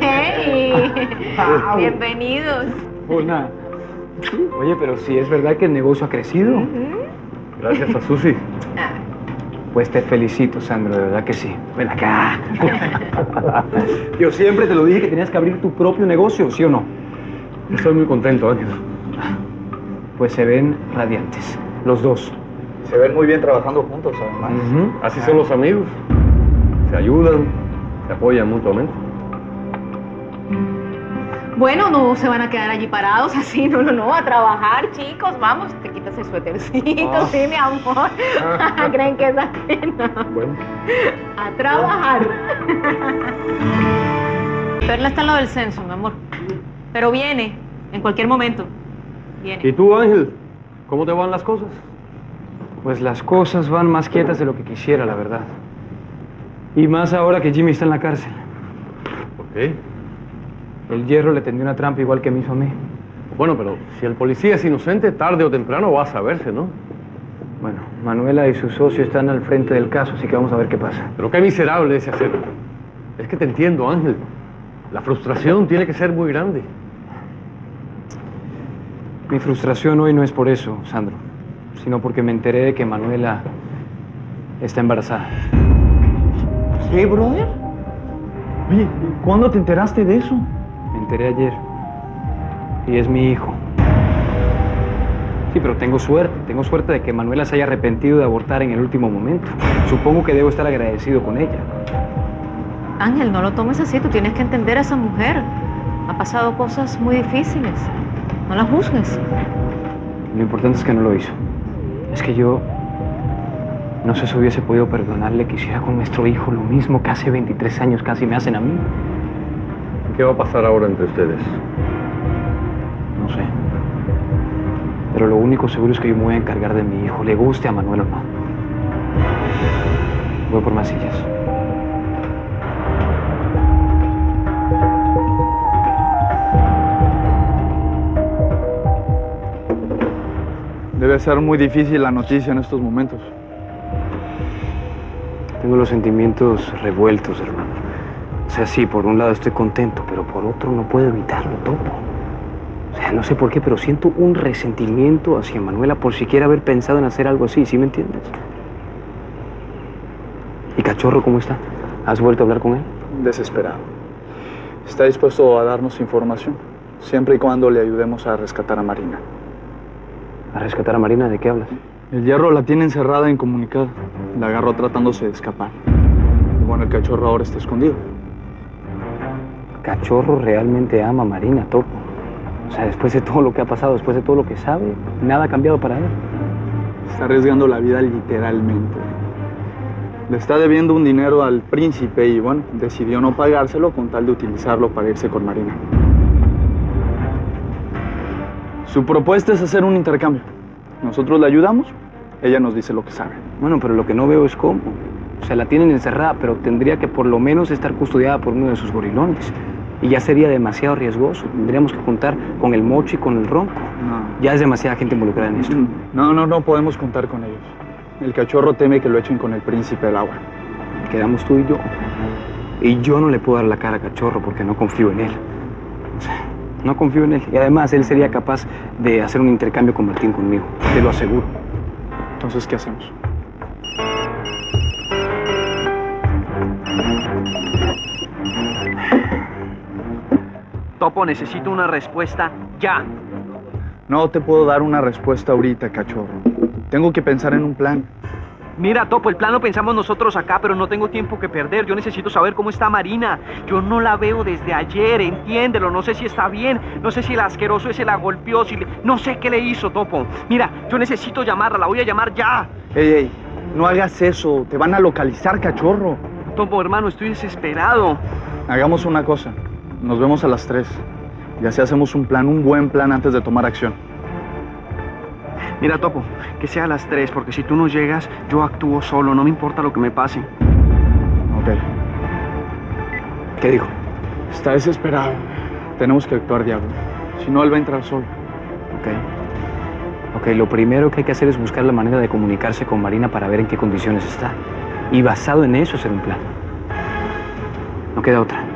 ¡Hey! Bienvenidos. Hola. Oye, pero si es verdad que el negocio ha crecido. Gracias a Susi. Pues te felicito, Sandro, de verdad que sí. Ven acá. Yo siempre te lo dije que tenías que abrir tu propio negocio, ¿sí o no? Estoy muy contento, Ángel. Pues se ven radiantes, los dos. Se ven muy bien trabajando juntos, además. Así son los amigos. Se ayudan, se apoyan mutuamente. Bueno, no se van a quedar allí parados así, no, no, no, a trabajar, chicos, vamos, te quitas el suétercito, Ah. sí, mi amor. ¿Creen que es ajeno? Bueno. A trabajar. Perla está en lo del censo, mi amor. Pero viene, en cualquier momento. Viene. ¿Y tú, Ángel? ¿Cómo te van las cosas? Pues las cosas van más quietas de lo que quisiera, la verdad. Y más ahora que Jimmy está en la cárcel. ¿Por qué? El hierro le tendió una trampa igual que me hizo a mí. Bueno, pero si el policía es inocente, tarde o temprano va a saberse, ¿no? Bueno, Manuela y su socio están al frente del caso, así que vamos a ver qué pasa. Pero qué miserable ese hacer. Es que te entiendo, Ángel. La frustración tiene que ser muy grande. Mi frustración hoy no es por eso, Sandro, sino porque me enteré de que Manuela está embarazada. ¿Qué, brother? Oye, ¿cuándo te enteraste de eso? Me enteré ayer. Y es mi hijo. Sí, pero tengo suerte. Tengo suerte de que Manuela se haya arrepentido de abortar en el último momento. Supongo que debo estar agradecido con ella. Ángel, no lo tomes así, tú tienes que entender a esa mujer. Ha pasado cosas muy difíciles. No la juzgues. Lo importante es que no lo hizo. Es que yo no sé si hubiese podido perdonarle que hiciera con nuestro hijo lo mismo que hace 23 años casi me hacen a mí. ¿Qué va a pasar ahora entre ustedes? No sé. Pero lo único seguro es que yo me voy a encargar de mi hijo, le guste a Manuel o no. Voy por más sillas. Debe ser muy difícil la noticia en estos momentos. Tengo los sentimientos revueltos, hermano. O sea, sí, por un lado estoy contento, pero por otro no puedo evitarlo todo. O sea, no sé por qué, pero siento un resentimiento hacia Manuela por siquiera haber pensado en hacer algo así, ¿sí me entiendes? ¿Y Cachorro cómo está? ¿Has vuelto a hablar con él? Desesperado. Está dispuesto a darnos información, siempre y cuando le ayudemos a rescatar a Marina. ¿A rescatar a Marina? ¿De qué hablas? El hierro la tiene encerrada en comunicado. La agarró tratándose de escapar. Y bueno, el cachorro ahora está escondido. Cachorro realmente ama a Marina, Topo. O sea, después de todo lo que ha pasado, después de todo lo que sabe, nada ha cambiado para él. Está arriesgando la vida literalmente. Le está debiendo un dinero al príncipe y bueno, decidió no pagárselo con tal de utilizarlo para irse con Marina. Su propuesta es hacer un intercambio. Nosotros le ayudamos, ella nos dice lo que sabe. Bueno, pero lo que no veo es cómo. O sea, la tienen encerrada, pero tendría que por lo menos estar custodiada por uno de sus gorilones. Y ya sería demasiado riesgoso. Tendríamos que contar con el mocho y con el ronco. No. Ya es demasiada gente involucrada en esto. No, no, no podemos contar con ellos. El cachorro teme que lo echen con el príncipe del agua. Quedamos tú y yo. Y yo no le puedo dar la cara a Cachorro porque no confío en él. No confío en él. Y además él sería capaz de hacer un intercambio con Martín conmigo. Te lo aseguro. Entonces, ¿qué hacemos? Topo, necesito una respuesta ya. No te puedo dar una respuesta ahorita, cachorro. Tengo que pensar en un plan. Mira, Topo, el plan lo pensamos nosotros acá, pero no tengo tiempo que perder. Yo necesito saber cómo está Marina. Yo no la veo desde ayer, entiéndelo. No sé si está bien, no sé si el asqueroso ese la golpeó, si le- no sé qué le hizo, Topo. Mira, yo necesito llamarla, la voy a llamar ya. Ey, ey, no hagas eso. Te van a localizar, cachorro. Topo, hermano, estoy desesperado. Hagamos una cosa. Nos vemos a las 3. Y así hacemos un plan, un buen plan antes de tomar acción. Mira, Topo, que sea a las 3, porque si tú no llegas, yo actúo solo, no me importa lo que me pase. Ok. ¿Qué dijo? Está desesperado. Tenemos que actuar, diablo. Si no, él va a entrar solo. Ok. Ok, lo primero que hay que hacer es buscar la manera de comunicarse con Marina para ver en qué condiciones está. Y basado en eso hacer un plan. No queda otra.